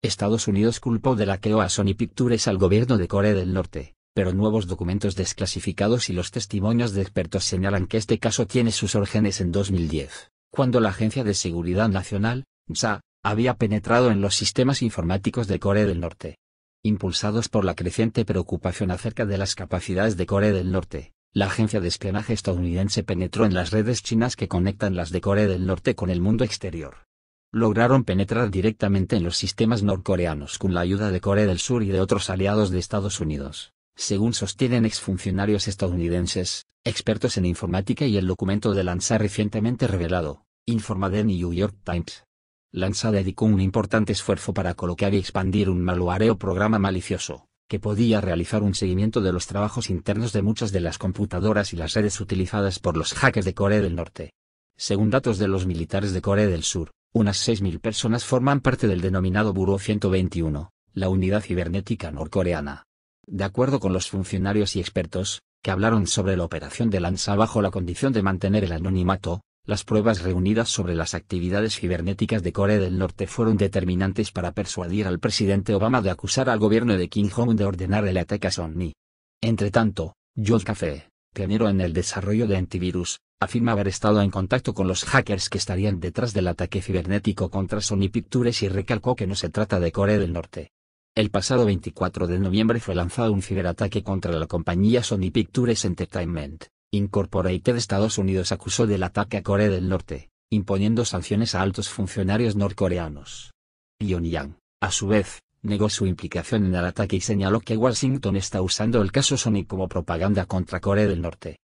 Estados Unidos culpó de hackeo a Sony Pictures al gobierno de Corea del Norte, pero nuevos documentos desclasificados y los testimonios de expertos señalan que este caso tiene sus orígenes en 2010, cuando la Agencia de Seguridad Nacional, NSA, había penetrado en los sistemas informáticos de Corea del Norte. Impulsados por la creciente preocupación acerca de las capacidades de Corea del Norte, la agencia de espionaje estadounidense penetró en las redes chinas que conectan las de Corea del Norte con el mundo exterior. Lograron penetrar directamente en los sistemas norcoreanos con la ayuda de Corea del Sur y de otros aliados de Estados Unidos, según sostienen exfuncionarios estadounidenses, expertos en informática y el documento de Lanza recientemente revelado, informa The New York Times. Lanza dedicó un importante esfuerzo para colocar y expandir un malware o programa malicioso, que podía realizar un seguimiento de los trabajos internos de muchas de las computadoras y las redes utilizadas por los hackers de Corea del Norte. Según datos de los militares de Corea del Sur, unas 6.000 personas forman parte del denominado Buró 121, la unidad cibernética norcoreana. De acuerdo con los funcionarios y expertos, que hablaron sobre la operación de Lanza bajo la condición de mantener el anonimato, las pruebas reunidas sobre las actividades cibernéticas de Corea del Norte fueron determinantes para persuadir al presidente Obama de acusar al gobierno de Kim Jong-un de ordenar el ataque a Sony. Entretanto, Joel Cafe, pionero en el desarrollo de antivirus, afirma haber estado en contacto con los hackers que estarían detrás del ataque cibernético contra Sony Pictures y recalcó que no se trata de Corea del Norte. El pasado 24 de noviembre fue lanzado un ciberataque contra la compañía Sony Pictures Entertainment, Incorporated Estados Unidos acusó del ataque a Corea del Norte, imponiendo sanciones a altos funcionarios norcoreanos. Pyongyang, a su vez, negó su implicación en el ataque y señaló que Washington está usando el caso Sony como propaganda contra Corea del Norte.